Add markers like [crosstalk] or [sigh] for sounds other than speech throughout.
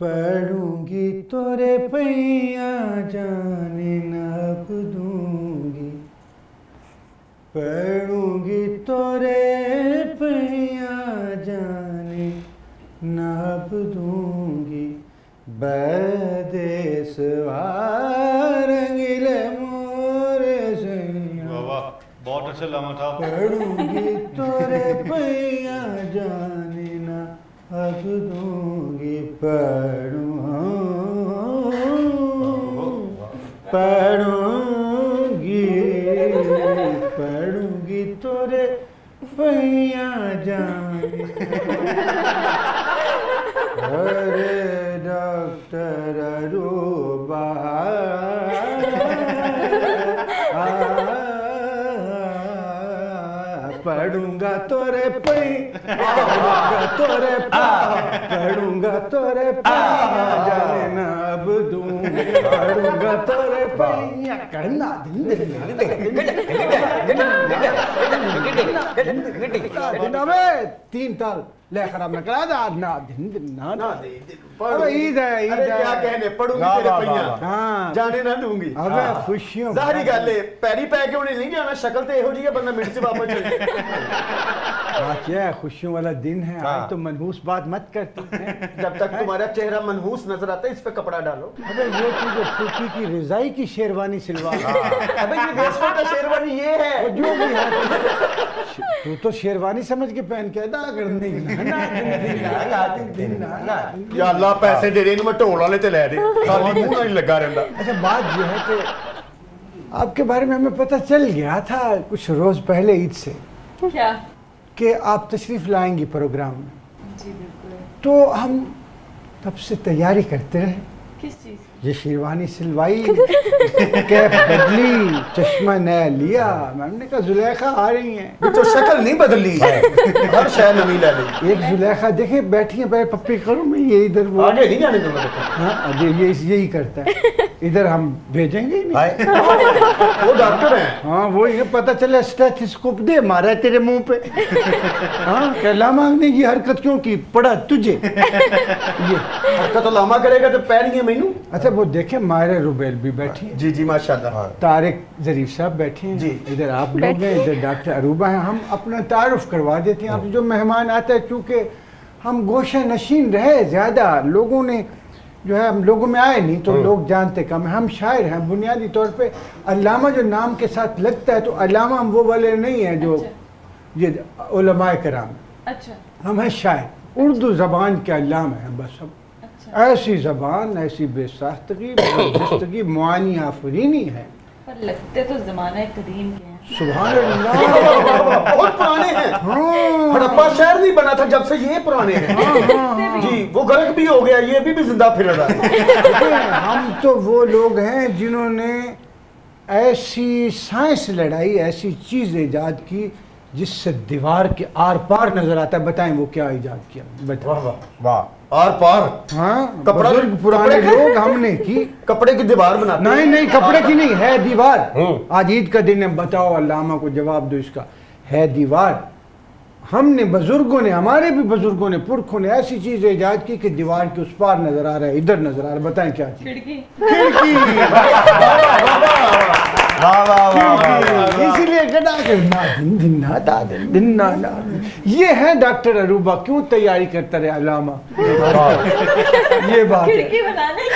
پڑھوں گی تورے پیاں جانے نب دوں گی پڑھوں گی تورے پیاں جانے نب دوں گی بدیس مورے واہ بہت اچھا لمحہ تھا۔ پڑھوں گی تورے پیاں جانے نہ اب دوں گی پڑھوں گی پڑھوں گی تورے پیاں جانے ارے ڈاکٹر اروبا۔ پڑھوں گا تورے پئی۔ پڑھوں گا تورے پا پڑھوں گا تورے پا جانے نہ اب دوں پڑھوں گا تورے تین تال لے خراب نہ کرا دا دن دن نا نا ارے عید ہے عید ارے کیا ہے کہنے پڑھوں گی تیرے ہاں جانے نہ دوں گی ابے خوشیوں ظاہری گل ہے پیری پے کے انہیں نہیں جانا شکل تے ہو جی ہے بندہ منٹ سے واپس چل جائے ہے خوشیوں والا دن ہے ہاں۔ آج تو منحوس بات مت کرتی ہیں جب تک تمہارا چہرہ منحوس نظر آتا ہے اس پہ کپڑا ڈالو ابے یہ تو جو پھوٹی کی رضائی کی شیروانی سلوا ابے یہ بیسمنٹ کا شیروانی یہ ہے جو بھی ہے تو تو شیروانی سمجھ کے پہن کے ادا کرنے یا اللہ پیسے دے رہے میں ٹول والے تے لے دے خالی منہ نہیں لگا رہندا اچھا بات یہ ہے کہ آپ کے بارے میں ہمیں پتہ چل گیا تھا کچھ روز پہلے عید سے کیا کہ آپ تشریف لائیں گی پروگرام میں جی بالکل تو ہم تب سے تیاری کرتے رہے کس چیز یہ شیروانی سلوائی کیپ بدلی چشمہ نیا لیا۔ میں نے کہا زلیخا آ رہی ہیں۔ یہ تو شکل نہیں بدلی ہر شے نوی لے لی۔ ایک زلیخا دیکھیں بیٹھی ہیں پہلے پپی کروں میں یہ ادھر وہ آگے نہیں جانے دوں گا۔ ہاں یہ یہ یہی کرتا ہے۔ ادھر ہم بھیجیں گے ہی نہیں؟ [laughs] وہ ڈاکٹر ہیں۔ ہاں وہ یہ پتہ چلا اسٹیتھسکوپ دے مارا تیرے منہ پہ۔ ہاں کہ لاما نے یہ حرکت کیوں کی؟ پڑا تجھے۔ یہ۔ حرکت علامہ کرے گا تو پہنیں گے مینوں اچھا وہ دیکھیں ماہر روبیل بھی بیٹھی ہیں۔ جی جی ماشاءاللہ۔ طارق ظریف صاحب بیٹھے ہیں۔ جی۔ ادھر آپ لوگ ہیں ادھر ڈاکٹر عروبہ ہیں۔ ہم اپنا تعارف کروا دیتے ہیں۔ اب جو مہمان آتا ہے چونکہ ہم گوشہ نشین رہے زیادہ لوگوں نے جو ہے ہم لوگوں میں آئے نہیں تو لوگ جانتے کم ہیں۔ ہم شاعر ہیں بنیادی طور پہ علامہ جو نام کے ساتھ لگتا ہے تو علامہ ہم وہ والے نہیں ہیں جو یہ علماء کرام۔ اچھا۔ ہم ہیں شاعر۔ اردو زبان کے علامہ ہیں بس ہم۔ اچھا۔ ایسی زبان ایسی بے ساختگی بے معانی آفرینی ہے۔ پر لگتے تو زمانہ قدیم کے ہیں۔ سبحان اللہ. بہت پرانے ہیں. ہاں ہڑپا شہر نہیں بنا تھا جب سے یہ پرانے ہیں. جی وہ غرق بھی ہو گیا یہ بھی بھی زندہ پھر رہا ہے. ہم تو وہ لوگ ہیں جنہوں نے ایسی سائنس لڑائی ایسی چیز ایجاد کی جس سے دیوار کے آر پار نظر آتا ہے بتائیں وہ کیا ایجاد کیا؟ بتائیں۔ واہ آر پار؟ ہاں کپڑا- بزرگ پرانے لوگ ہم نے کی۔ کپڑے کی دیوار بناتے نہیں ہیں۔ نہیں کپڑے کی نہیں ہے دیوار۔ آج عید کا دن ہے بتاؤ علامہ کو جواب دو اس کا۔ ہے دیوار۔ ہم نے بزرگوں نے ہمارے بھی بزرگوں نے پرکھوں نے ایسی چیز ایجاد کی کہ دیوار کے اس پار نظر آ رہا ہے ادھر نظر آ رہا ہے۔ بتائیں کیا چیز؟ کھڑکی۔ کھڑکی۔ واہ واہ واہ اسی لیے کہنا کہ دن دن دا دن دن نا نا یہ ہے ڈاکٹر اروبا کیوں تیاری کرتا رہے علامہ یہ بات ہے کھڑکی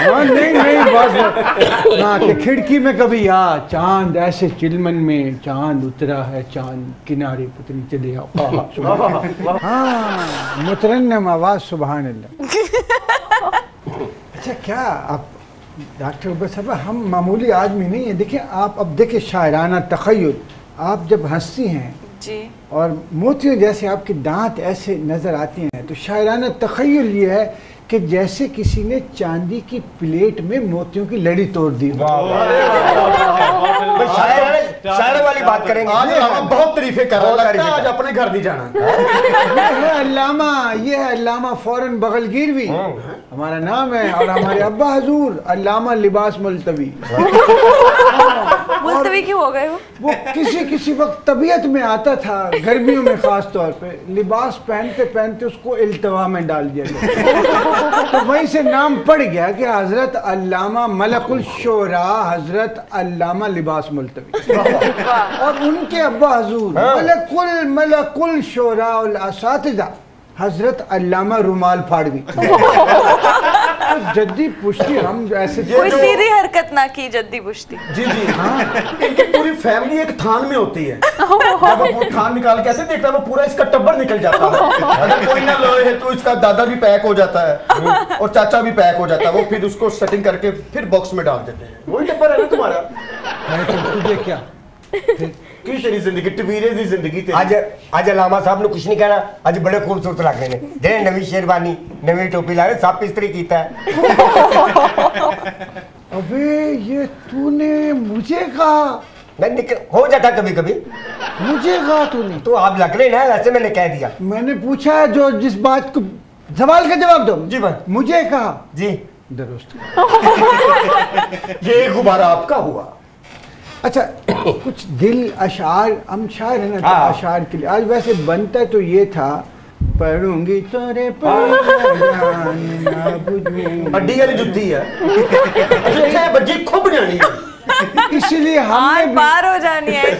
ہاں نہیں نہیں بس ہاں کہ کھڑکی میں کبھی آ چاند ایسے چلمن میں چاند اترا ہے چاند کنارے پتری چلے آؤ ہاں مترنم آواز سبحان اللہ اچھا کیا آپ ڈاکٹر عبید صاحب ہم معمولی آدمی نہیں ہیں۔ دیکھیں آپ اب دیکھیں شاعرانہ تخیل۔ آپ جب ہنستی ہیں جی۔ اور موتیوں جیسے آپ کے دانت ایسے نظر آتے ہیں تو شاعرانہ تخیل یہ ہے کہ جیسے کسی نے چاندی کی پلیٹ میں موتیوں کی لڑی توڑ دی شاعر والی بات کریں گے بہت تعریفیں کر رہا ہے آج اپنے گھر نہیں جانا یہ ہے علامہ یہ ہے علامہ فوراً بغل گیروی ہمارا نام ہے اور ہمارے ابا حضور علامہ لباس ملتوی ملتوی کیوں ہو گئے وہ کسی کسی وقت طبیعت میں آتا تھا گرمیوں میں خاص طور پہ۔ لباس پہنتے پہنتے اس کو التوا میں ڈال دیا گیا۔ تو وہیں سے نام پڑ گیا کہ حضرت علامہ ملک الشورا حضرت علامہ لباس ملتوی۔ اور ان کے ابا حضور ہاں۔ ملک الملک الشورا الاساتذہ حضرت علامہ رومال پھاڑوی۔ یار جدی پشتی ہم ایسے کوئی سیدھی حرکت نہ کی جدی پشتی۔ جی جی ہاں۔ ان کی پوری فیملی ایک تھان میں ہوتی ہے۔ جب وہ تھان نکال کے ایسے دیکھتا ہے وہ پورا اس کا ٹبر نکل جاتا ہے۔ اگر کوئی نہ لوئے ہے تو اس کا دادا بھی پیک ہو جاتا ہے۔ اور چاچا بھی پیک ہو جاتا ہے۔ وہ پھر اس کو سیٹنگ کر کے پھر باکس میں ڈال دیتے ہیں۔ وہی ٹبر ہے نا تمہارا۔ تجھے کیا؟ کی تیری زندگی ٹویرے دی زندگی تیری آج اج علامہ صاحب نے کچھ نہیں کہنا آج بڑے خوبصورت لگ رہے ہیں۔ دے نوی شیروانی نوی ٹوپی لا رہے سب استری کیتا ہے۔ [laughs] ابے یہ تو نے مجھے کہا۔ میں نکل ہو جاتا کبھی کبھی۔ مجھے کہا تو نے تو آپ لگ رہے نا ایسے میں نے کہہ دیا۔ میں نے پوچھا ہے جو جس بات کو زوال کا جواب دو۔ جی بھائی۔ مجھے کہا۔ جی۔ درست۔ [laughs] یہ غبارہ آپ کا ہوا۔ اچھا کچھ دل اشعار ہم شاعر ہیں نا ہاں۔ اشعار کے لیے۔ آج ویسے بنتا تو یہ تھا پڑھوں گی تورے ہاں۔ والی جتی ہے۔ اچھا, اچھا، خوب جانی اس لیے ہو جانی [laughs] ہے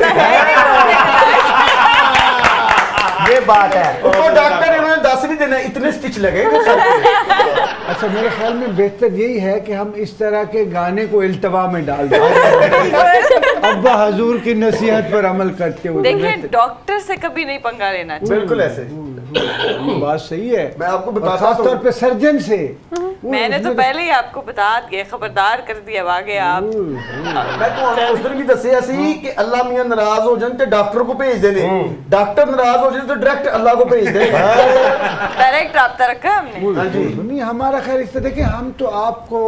یہ بات ہے۔ ڈاکٹر نے دس بھی دینا اتنے سٹچ لگے۔ [laughs] اچھا میرے خیال میں بہتر یہی ہے کہ ہم اس طرح کے گانے کو التوا میں ڈال دیں۔ [laughs] ابا حضور کی نصیحت پر عمل کرتے ہوئے دیکھیں ڈاکٹر سے کبھی نہیں پنگا لینا چاہیے۔ بالکل ایسے۔ بات صحیح ہے۔ میں آپ کو خاص طور پہ سرجن سے۔ میں نے تو پہلے ہی آپ کو بتا دیا خبردار کر دیا واگے آپ۔ میں تو اس دن بھی دسیا سی کہ اللہ میاں ناراض ہو جن تے ڈاکٹر کو بھیج دینے۔ ہاں۔ ڈاکٹر ناراض ہو جن تو ڈائریکٹ اللہ کو بھیج دینے۔ ہاں۔ ڈائریکٹ رابطہ رکھا ہم نے۔ ہاں جی۔ نہیں ہمارا خیر اس سے دیکھیں ہم تو آپ کو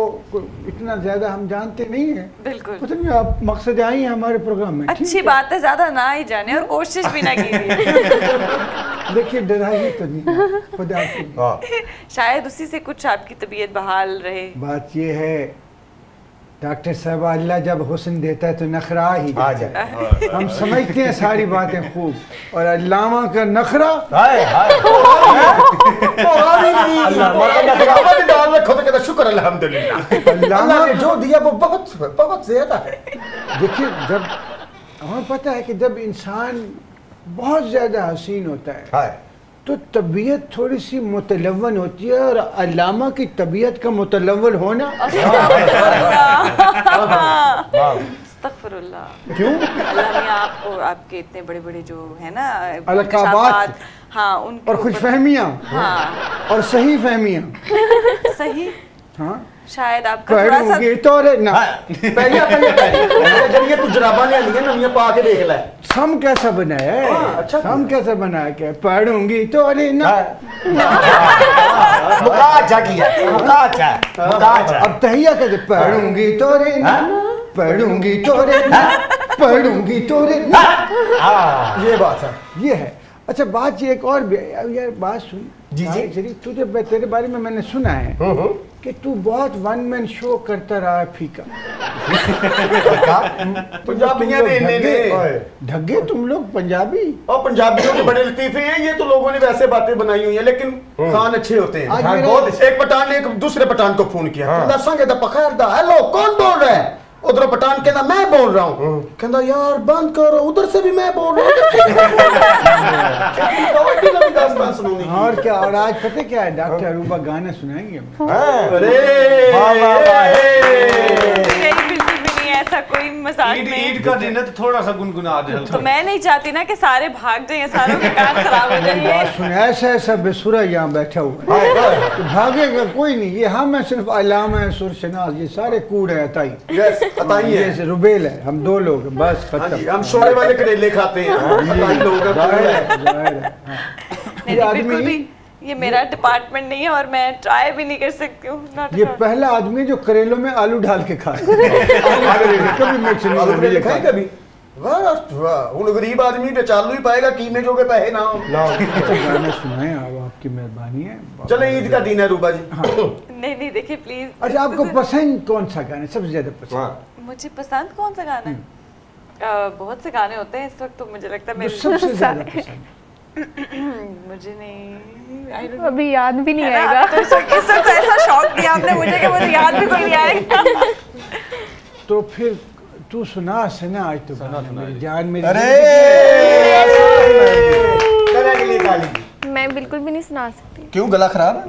اتنا زیادہ ہم جانتے نہیں ہیں۔ بالکل۔ آپ مقصد آئی ہیں ہمارے پروگرام میں اچھی بات ہے زیادہ نہ ہی جانے اور کوشش بھی نہ کیجیے۔ [laughs] دیکھیے ڈرائی تو نہیں خدا ہاں۔ شاید اسی سے کچھ آپ کی طبیعت بحال رہے۔ بات یہ ہے ڈاکٹر صاحبہ اللہ جب حسن دیتا ہے تو نخرا ہی جائے۔ ہم سمجھتے ہیں ساری باتیں خوب۔ اور علامہ کا نخرا شکر الحمدللہ۔ علامہ نے جو دیا وہ بہت بہت زیادہ ہے۔ دیکھیے جب ہمیں پتہ ہے کہ جب انسان بہت زیادہ حسین ہوتا ہے تو طبیعت تھوڑی سی متلون ہوتی ہے اور علامہ کی طبیعت کا متلون ہونا کیوں؟ آپ کو آپ کے اتنے بڑے بڑے جو ہے نا القابات ہاں ان اور خوش فہمیاں ہاں۔ اور صحیح فہمیاں صحیح؟ ہاں۔ شاید آپ کا تو لیا پا کے دیکھ لے ہم کیسا بنایا ہے ہم کیسا بنا ہے کہ پڑھوں گی تو ارے نا۔ اب تہیا کہتے پڑھوں گی تو ارے نا۔ پڑھوں گی تو ارے نا۔ پڑھوں گی تو ارے نا۔ یہ بات ہے یہ ہے۔ اچھا بات یہ ایک اور یار بات سن۔ جی جی۔ شریف تجھے تیرے بارے میں میں نے سنا ہے کہ تو بہت ون مین شو کرتا رہا ہے پھیکا ڈھگے۔ تم لوگ پنجابی؟ اور پنجابیوں کے بڑے لطیفے ہیں یہ تو لوگوں نے ویسے باتیں بنائی ہوئی ہیں لیکن خان اچھے ہوتے ہیں۔ ایک پٹان نے ایک دوسرے پٹان کو فون کیا۔ ہاں۔ دساں گے دا پخیر دا۔ ہیلو کون بول رہا ہے؟ ادھر پٹان کہنا میں بول رہا ہوں۔ کہنا یار بند کرو ادھر سے بھی میں بول رہا ہوں۔ [laughs] اور کیا اور آج پتہ کیا ہے؟ ڈاکٹر اروبا گانے سنائیں گے ہاں۔ مزاق میں عید کا دن ہے تو تھوڑا سا گنگنا دے تو میں نہیں چاہتی نا کہ سارے بھاگ جائیں ساروں کے کام خراب ہو جائیں۔ بات سنے ایسا ایسا بے سورہ یہاں بیٹھا ہوا۔ ہاں، ہاں۔ بھاگے گا کوئی نہیں یہ ہم ہیں صرف علام ہیں سور شناز یہ سارے کور ہیں عطائی۔ یس عطائی ہیں۔ روبیل ہے ہم دو لوگ ہیں بس ہاں جی، ختم۔ ہم شوڑے والے کریلے کھاتے ہیں۔ جی۔ عطائی لوگ ہیں کوڑ ہے۔ ظاہر ہے یہ آدمی یہ میرا ڈپارٹمنٹ نہیں ہے اور میں ٹرائی بھی نہیں کر سکتی ہوں. یہ پہلا آدمی جو کریلوں میں آلو ڈال کے کھا [laughs] غریب آدمی پہ چالو ہی پائے گا پیسے نہ اچھا گانے آپ کی مہربانی ہے. چلیں عید کا دن ہے روبا جی. ہاں. نہیں نہیں دیکھیں پلیز اچھا آپ کو [laughs] پسند کون سا گانا سب سے زیادہ پسند. مجھے پسند کون سا گانا ہے؟ بہت سے گانے ہوتے ہیں اس وقت تو مجھے لگتا ہے سب سے [laughs] زیادہ پسند. مجھے نہیں. ابھی یاد بھی نہیں آئے؟ گا۔ تو اس وقت ایسا شوق دیا آپ نے مجھے کہ مجھے یاد بھی کوئی نہیں آئے۔ گا تو پھر تو سنا سنا آج تو گانا میری جان میری سنا کے لیے تالی میں بالکل بھی نہیں سنا سکتی۔ کیوں؟ گلا خراب ہے؟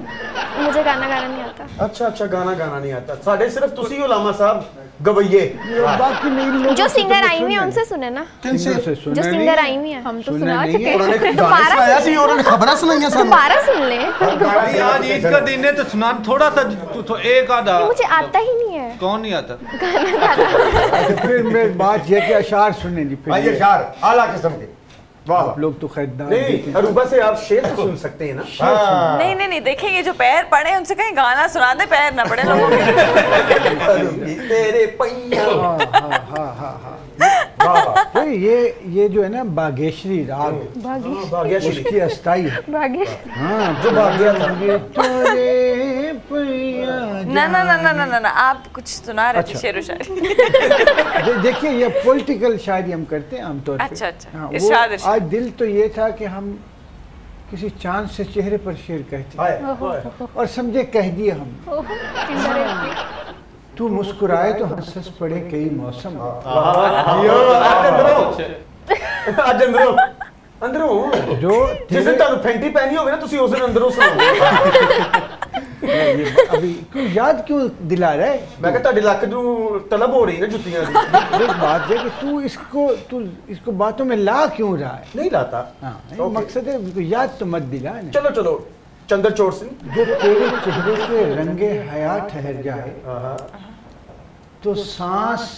مجھے گانا گانا نہیں آتا۔ اچھا اچھا گانا گانا نہیں آتا۔ ساڈے صرف تسی علامہ صاحب لوگوں جو سنگر آئی ہوئی ہیں ان۔ سے سنے نا۔ کن سے؟ جو سنگر آئی ہوئی ہیں۔ ہم تو سنا۔ چکے۔ نے گانے سنایا سی؟ اور خبریں سنائیاں سانوں۔ دوبارہ سن لیں۔ بھائی آج عید کا دن ہے تو سنان تھوڑا سا تو- ایک آدھا۔ مجھے آتا ہی نہیں ہے۔ کون نہیں آتا؟ اچھا، پھر میں بات یہ کہ اشعار سنیں جی پھر شار اعلیٰ قسم کے۔ آپ لوگ تو خریدار نہیں اروبا سے آپ شعر تو سن سکتے ہیں نا۔ ہاں۔ نہیں نہیں نہیں دیکھیں یہ جو پیر پڑے ان سے کہیں گانا سنا دیں پیر نہ پڑے لوگوں کے۔ تیرے پیا ہاں ہاں ہاں ہاں ہاں۔ یہ یہ جو ہے نا باگیشری راگ اس کی استائی ہے۔ ہاں جو بھاگ گیا تھا نہ نہ نہ نہ نہ نہ آپ کچھ سنا رہے تھے شعر و شاعری دیکھیں یہ پولٹیکل شاعری ہم کرتے ہیں عام طور پر اچھا اچھا آج دل تو یہ تھا کہ ہم کسی چاند سے چہرے پر شعر کہتے ہیں اور سمجھے کہہ دیا ہم تو مسکرائے تو ہنسس پڑے کئی موسم جو جس دن تھانوں پھینٹی پہنی ہوگی نا تسی اس دن اندروں سنو ابھی یاد کیوں دلا رہا ہے میں کہتا لک تو طلب ہو رہی ہے جتیاں دی بات ہے کہ تو اس کو تو اس کو باتوں میں لا کیوں رہا ہے نہیں لاتا مقصد ہے یاد تو مت دلا چلو چلو چندر چور سن جو تیرے چہرے کے رنگ حیات ٹھہر جائے تو سانس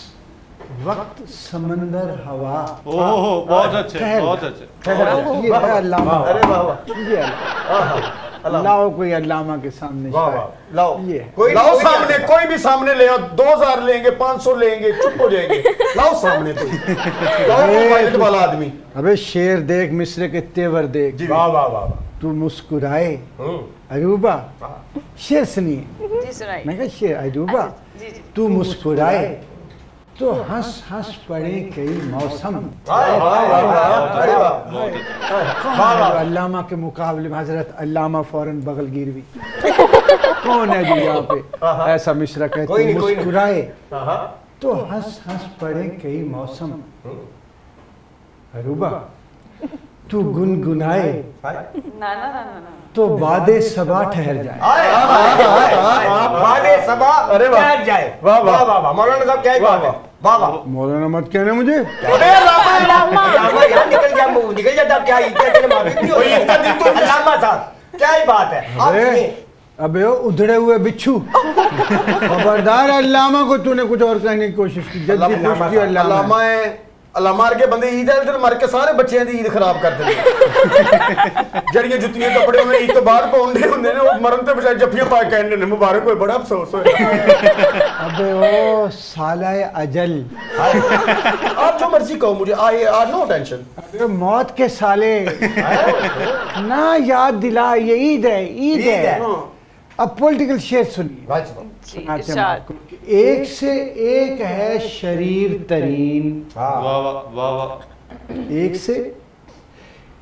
وقت سمندر ہوا بہت اچھے بہت اچھے یہ ہے علامہ ارے واہ واہ لاؤ کوئی علامہ کے سامنے لاؤ۔ لاؤ سامنے کوئی بھی سامنے لے آؤ دو ہزار لیں گے پانچ سو لیں گے چھپ ہو جائیں گے۔ لاؤ سامنے کوئی والا آدمی۔ ابے شیر دیکھ مصرے کے تیور دیکھ۔ واہ واہ واہ تو مسکرائے۔ ایوبا ہاں۔ شیر سنیے۔ جی، میں کہا شیر ایوبا اچھا، جی، جی۔ تو مسکرائے۔ تو ہنس ہنس پڑے کئی موسم علامہ کے مقابلے میں حضرت علامہ فوراً بغل گیروی کون ہے جو یہاں پہ ایسا مشرا کہتے۔ مسکرائے تو ہنس ہنس پڑے کئی موسم اروبا تو گنگنائے تو باد صبا ٹھہر جائے بعد سبا ارے واہ۔ ٹھہر جائے واہ واہ۔ واہ مولانا صاحب کیا بات ہے واہ واہ مولانا مت کہنا مجھے علامہ یہاں نکل گیا منہ نکل جاتا اب کیا کیا ہی بات ہے ابے ادھڑے ہوئے بچھو خبردار علامہ کو تو نے کچھ اور کہنے کی کوشش کی جلدی پوچھ کی علامہ علامہ ہے علامہ ارگے بندے عید ہے دن مر کے سارے بچیاں دی عید خراب کر دیندے جڑیاں جتیاں کپڑے انہیں عید تو باہر پاؤندے ہوندے نے وہ مرن تے بچائے جفیاں پا کے کہنے نے مبارک ہوئے بڑا افسوس ہوئے ابے او سالہ اجل آپ جو مرضی کہو مجھے آئی آر نو ٹینشن موت کے سالے نہ یاد دلا یہ عید ہے عید ہے۔ اب پولیٹیکل شیئر سنیے جی ایک سے ایک ہے شریر ترین ہاں واہ واہ واہ واہ ایک سے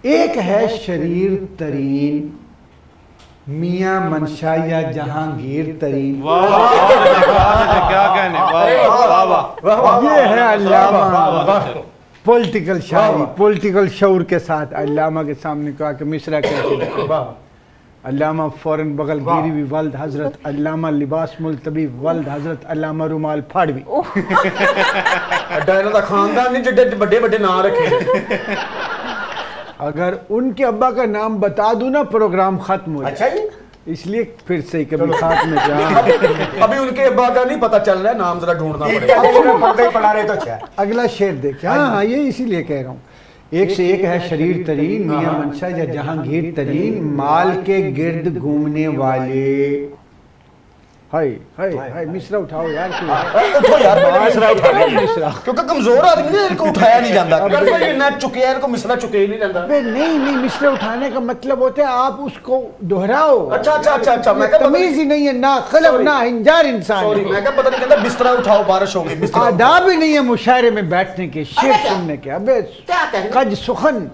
ایک ہے شریر ترین میاں منشا یا جہانگیر ترین یہ ہے علامہ پولیٹیکل شاعری پولیٹیکل شعور کے ساتھ علامہ کے سامنے کہا کہ مصرا کیسے علامہ فوراً بغل گیری بھی ولد حضرت علامہ لباس ملتبی ولد حضرت علامہ رومال پھاڑوی. اڈا انہاں دا خاندان نہیں جڈے بڑے بڑے نام رکھے. اگر ان کے ابا کا نام بتا دوں نا پروگرام ختم ہو اچھا جائے جی. اس لیے پھر سے کبھی ساتھ میں جا ابھی ان کے ابا کا نہیں پتا چل رہا ہے نام ذرا ڈھونڈنا پڑے گا. ہی اچھا اگلا شعر دیکھیں. ہاں ہاں یہ اسی لیے کہہ رہا ہوں. ایک سے ایک ہے شریر ترین میاں منشا یا جہانگیر ترین مال کے گرد گھومنے والے۔ ہائی ہائی ہائی مصرا اٹھاؤ یار اٹھو یار مصرا مصرا کیونکہ کمزور آدمی ان کو اٹھایا نہیں جاتا نہ چکے ان کو مصرا چکے ہی نہیں جاتا نہیں نہیں مصرا اٹھانے کا مطلب ہوتا ہے آپ اس کو دہراؤ۔ اچھا اچھا اچھا اچھا میں تمیز ہی نہیں ہے نہ خلف نہ ہنجار انسان۔ سوری میں پتہ نہیں کہتا بسترا اٹھاؤ بارش ہوگی آداب ہی نہیں ہے مشاعرے میں بیٹھنے کے اچھا، شیر اچھا۔ سننے کے۔ ابے کج سخن۔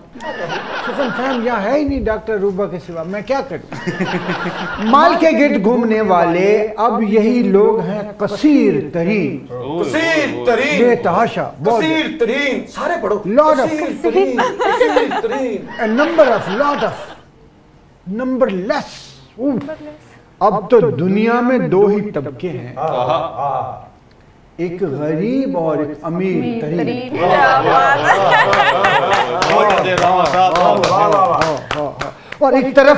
سخن فہم یہاں ہے ہی نہیں ڈاکٹر روبا کے سوا۔ میں کیا کروں؟ مال کے گرد گھومنے والے اب یہی لوگ ہیں قصیر ترین قصیر ترین بے تہاشا قصیر ترین سارے پڑھو لاٹ اف قصیر ترین number of lot of number less اب تو دنیا میں دو ہی طبقے ہیں ایک غریب اور ایک امیر ترین اور ایک طرف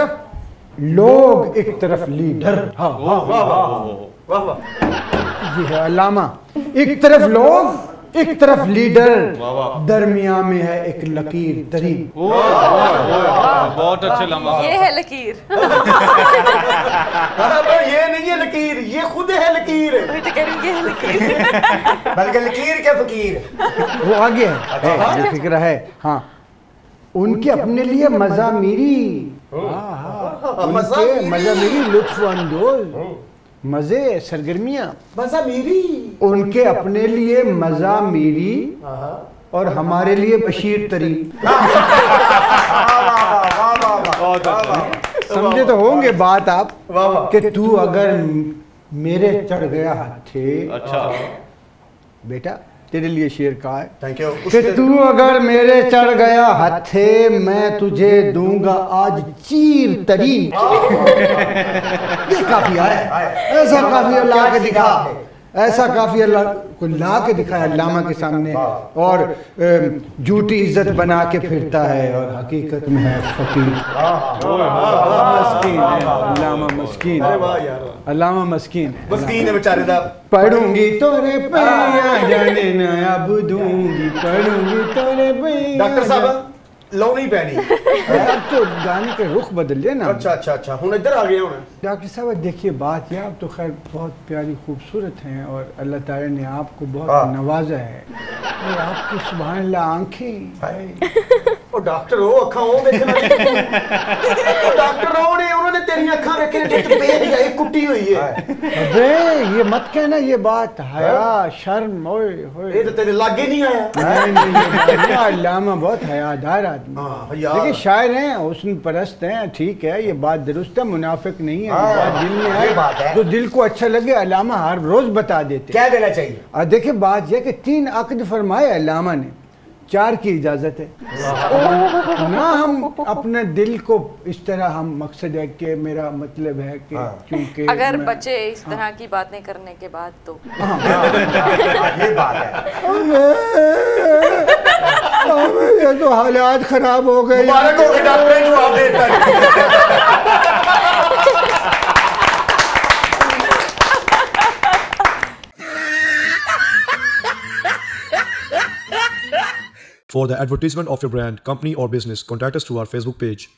لوگ ایک طرف لیڈر۔ ہاں, ہاں،, ہاں،, ہاں، یہ ہے علامہ۔ ایک طرف لوگ ایک طرف لیڈر۔ درمیان میں ہے ایک لکیر دری۔ بہت اچھے لمحہ۔ یہ ہے لکیر۔ یہ نہیں ہے لکیر یہ خود ہے لکیر۔ بلکہ لکیر کے فقیر؟ وہ آگے ہے۔ اچھا۔ فکر ہے۔ ہاں۔ ان کے اپنے لیے مزہ میری مزہ میری لطف اندول مزے سرگرمیاں مزہ میری ان کے اپنے لیے مزہ میری اور ہمارے لیے بشیر تری سمجھے تو ہوں گے بات آپ کہ تو اگر میرے چڑھ گیا ہاتھ بیٹا تیرے لیے شیر کا ہے۔ کہ تو اگر میرے چڑھ گیا ہتھے میں تجھے دوں گا آج چیر ترین یہ کافی آئے ایسا کافی اللہ کے دکھا۔ ایسا کافی اللہ کو لا کے دکھایا علامہ کے سامنے اور جھوٹی عزت بنا کے پھرتا ہے اور حقیقت میں ہے فقیر۔ مسکین ہے علامہ مسکین علامہ مسکین۔ مسکین ہے بچارے دا پڑھوں گی تورے پہ جانے نہ اب دوں گی پڑھوں گی تورے پہ ڈاکٹر صاحب لونی پہنی اب تو گانے کے رخ بدل لے نا اچھا اچھا اچھا ہوں ادھر آ گیا ہوں ڈاکٹر صاحب دیکھیے بات یہ آپ تو خیر بہت پیاری خوبصورت ہیں اور اللہ تعالی نے آپ کو بہت نوازا ہے اور آپ کی سبحان اللہ آنکھیں ਉਹ ਡਾਕਟਰ ਉਹ ਅੱਖਾਂ ਉਹ ਵੇਖਣ ਵਾਲੀ। ਉਹ ਡਾਕਟਰ نے ਨੇ ਉਹਨਾਂ ਨੇ ਤੇਰੀਆਂ ਅੱਖਾਂ ਵੇਖੇ ਨੇ ਜਿੱਤ ਬੇਹਯਾਈ ਕੁੱਟੀ ਹੋਈ ਹੈ ਅਬੇ ਇਹ ਮਤ ਕਹਿਣਾ ਇਹ ਬਾਤ ਹਯਾ ਸ਼ਰਮ ਓਏ ਹੋਏ। ਇਹ ਤਾਂ ਤੇਰੇ ਲਾਗੇ ਨਹੀਂ نہیں ਨਹੀਂ ਨਹੀਂ ਇਹ ਅਲਾਮਾ ਬਹੁਤ ਹਯਾਦਾਰ ਆਦਮੀ لیکن شاعر ہیں حسن پرست ہیں ٹھیک ہے یہ بات درست ہے منافق نہیں ہے دل میں جو دل کو اچھا لگے علامہ ہر روز بتا دیتے کیا دینا چاہیے؟ دیکھیں بات یہ کہ تین عقد فرمائے علامہ نے۔ چار کی اجازت ہے۔ نہ ہم اپنے دل کو اس طرح ہم مقصد ہے کہ میرا مطلب ہے کہ کیونکہ اگر بچے اس ہاں۔ طرح کی باتیں کرنے کے بعد تو ہاں۔ یہ بات ہے۔ تو حالات خراب ہو گئے For the advertisement of your brand, company, or business, contact us through our Facebook page.